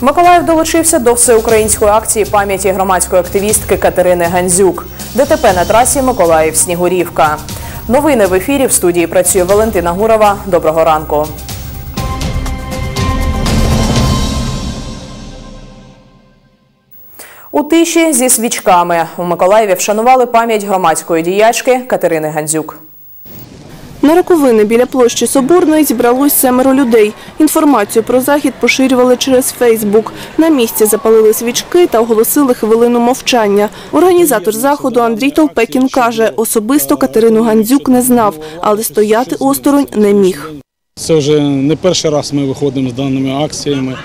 Миколаїв долучився до всеукраїнської акції пам'яті громадської активістки Катерини Гандзюк. ДТП на трасі Миколаїв Снігурівка. Новини в ефірі в студії працює Валентина Гурова. Доброго ранку. У тиші зі свічками у Миколаєві вшанували пам'ять громадської діячки Катерини Гандзюк. На роковини біля площі Соборної зібралось семеро людей. Інформацію про захід поширювали через Фейсбук. На місці запалили свічки та оголосили хвилину мовчання. Організатор заходу Андрій Толпекін каже, особисто Катерину Гандзюк не знав, але стояти осторонь не міг. Це вже не перший раз ми виходимо з даними акціями,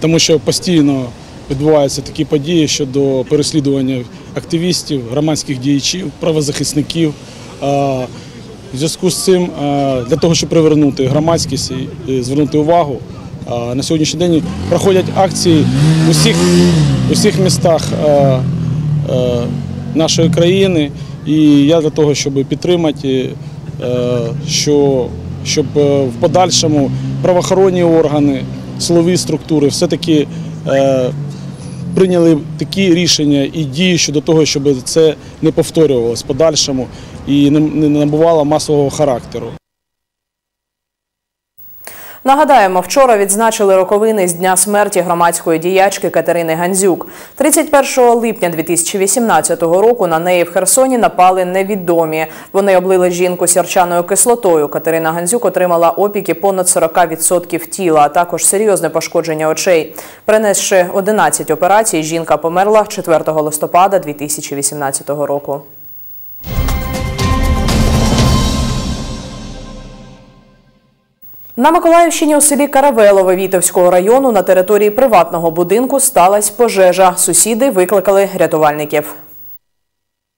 тому що постійно відбуваються такі події щодо переслідування активістів, громадських діячів, правозахисників. В зв'язку з цим, для того, щоб привернути громадськість і звернути увагу, на сьогоднішній день проходять акції в усіх, усіх містах а, нашої країни. І я для того, щоб підтримати, е, що, щоб е, в подальшому правоохоронні органи, силові структури все-таки е, прийняли такі рішення і дії щодо того, щоб це не повторювалося в подальшому і не набувало масового характеру. Нагадаємо, вчора відзначили роковини з дня смерті громадської діячки Катерини Гандзюк. 31 липня 2018 року на неї в Херсоні напали невідомі. Вони облили жінку сірчаною кислотою. Катерина Гандзюк отримала опіки понад 40% тіла, а також серйозне пошкодження очей. Принесши 11 операцій, жінка померла 4 листопада 2018 року. На Миколаївщині у селі Каравелове Вітовського району на території приватного будинку сталася пожежа. Сусіди викликали рятувальників.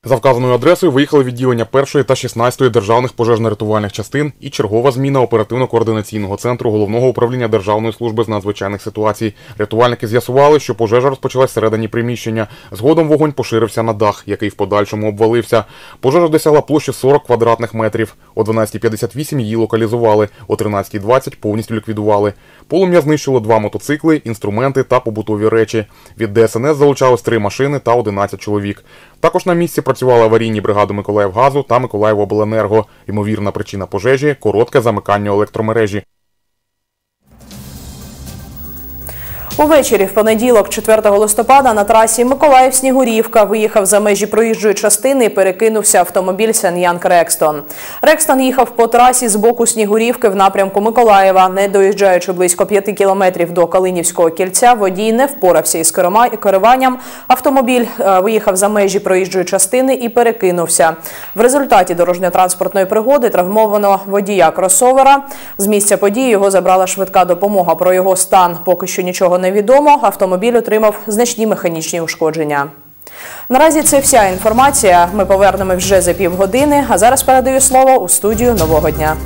За вказаною адресою виїхали відділення 1 та 16 державних пожежно-рятувальних частин і чергова зміна оперативно-координаційного центру головного управління Державної служби з надзвичайних ситуацій. Рятувальники з'ясували, що пожежа розпочалась всередині приміщення. Згодом вогонь поширився на дах, який в подальшому обвалився. Пожежа досягла площі 40 квадратних метрів. О 12.58 її локалізували, о 13.20 повністю ліквідували. Полум'я знищило два мотоцикли, інструменти та побутові речі. Від ДСНС залучались три машини та 11 чоловік. Також на місці працювали аварійні бригади Миколаївгазу та Миколаївобленерго. Ймовірна причина пожежі коротке замикання електромережі. Увечері в понеділок, 4 листопада, на трасі Миколаїв-Снігурівка виїхав за межі проїжджої частини і перекинувся автомобіль SsangYong Rexton. Рекстон їхав по трасі з боку Снігурівки в напрямку Миколаєва. Не доїжджаючи близько 5 кілометрів до Калинівського кільця, водій не впорався із керуванням. Автомобіль е, виїхав за межі проїжджої частини і перекинувся. В результаті дорожньо-транспортної пригоди травмовано водія кросовера. З місця події його забрала швидка допомога. Про його стан поки що нічого не відомо. Автомобіль отримав значні механічні ушкодження. Наразі це вся інформація. Ми повернемо вже за півгодини. А зараз передаю слово у студію нового дня.